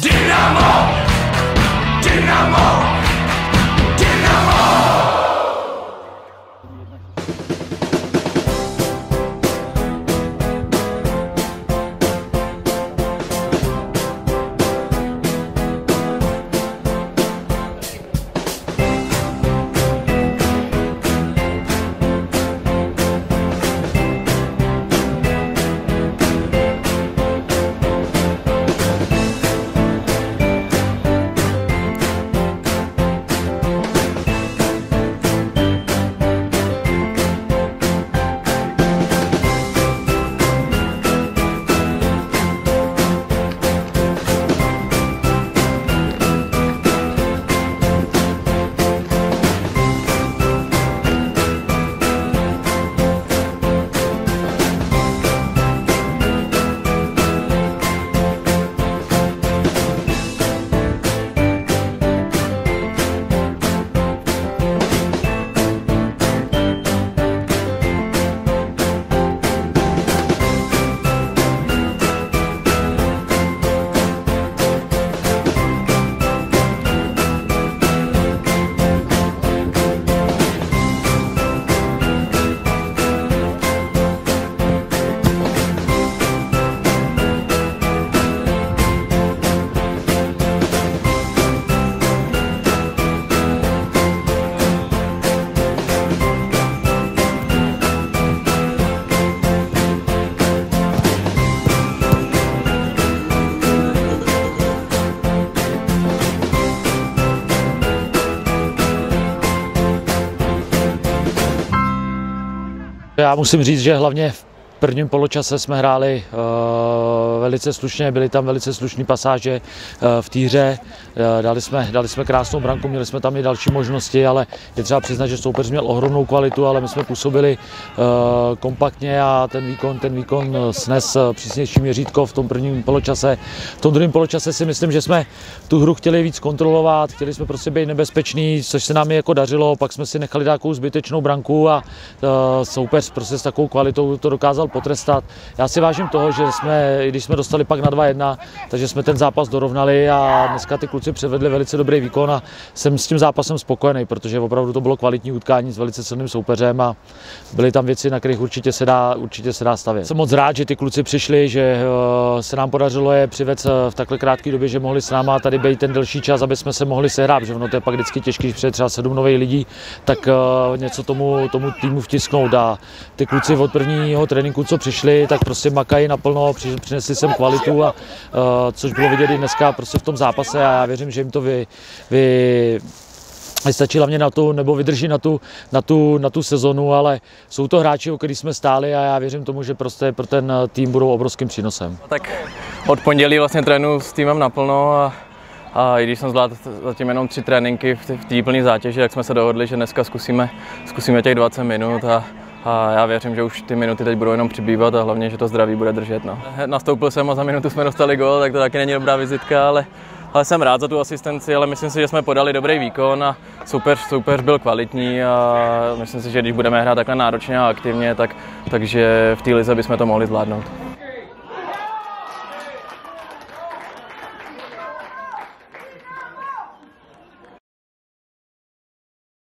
Dynamo! Dynamo! Dynamo! Já musím říct, že hlavně v prvním poločase jsme hráli uh, velice slušně, byly tam velice slušné pasáže uh, v týře, uh, dali, jsme, dali jsme krásnou branku, měli jsme tam i další možnosti, ale je třeba přiznat, že soupeř měl ohromnou kvalitu, ale my jsme působili kompaktně a ten výkon, ten výkon snes přísnější měřítko v tom prvním poločase. V tom druhém poločase si myslím, že jsme tu hru chtěli víc kontrolovat, chtěli jsme prostě být nebezpeční, což se nám jako dařilo, pak jsme si nechali takovou zbytečnou branku a soupeř prostě s takovou kvalitou to dokázal potrestat. Já si vážím toho, že jsme, když jsme dostali pak na 2-1, takže jsme ten zápas dorovnali a dneska ty kluci předvedli velice dobrý výkon a jsem s tím zápasem spokojený, protože opravdu to bylo kvalitní utkání s velice silným soupeřem a byly tam věci, na kterých určitě se dá, určitě se dá stavět. Jsem moc rád, že ty kluci přišli, že eh, se nám podařilo je přivést v takhle krátké době, že mohli s náma tady být ten delší čas, aby jsme se mohli sehrát, že ono to je pak vždycky těžké, když přijde třeba sedm nových lidí, tak eh, něco tomu, tomu týmu vtisknout a ty kluci od prvního tréninku kluku, co přišli, tak prostě makají naplno, přinesli sem kvalitu, a, což bylo vidět i dneska prostě v tom zápase a já věřím, že jim to vy, vy stačí hlavně na tu, nebo vydrží na tu, na, tu, na tu sezonu, ale jsou to hráči, o kterých jsme stáli a já věřím tomu, že prostě pro ten tým budou obrovským přínosem. Tak od pondělí vlastně trénu s týmem naplno a, a i když jsem zvládl zatím jenom tři tréninky v té plné zátěži, tak jsme se dohodli, že dneska zkusíme, zkusíme těch 20 minut a, a já věřím, že už ty minuty teď budou jenom přibývat a hlavně, že to zdraví bude držet. No. Nastoupil jsem a za minutu jsme dostali gol, tak to taky není dobrá vizitka, ale, ale jsem rád za tu asistenci, ale myslím si, že jsme podali dobrý výkon a super, super byl kvalitní a myslím si, že když budeme hrát takhle náročně a aktivně, tak, takže v té lize bychom to mohli zvládnout.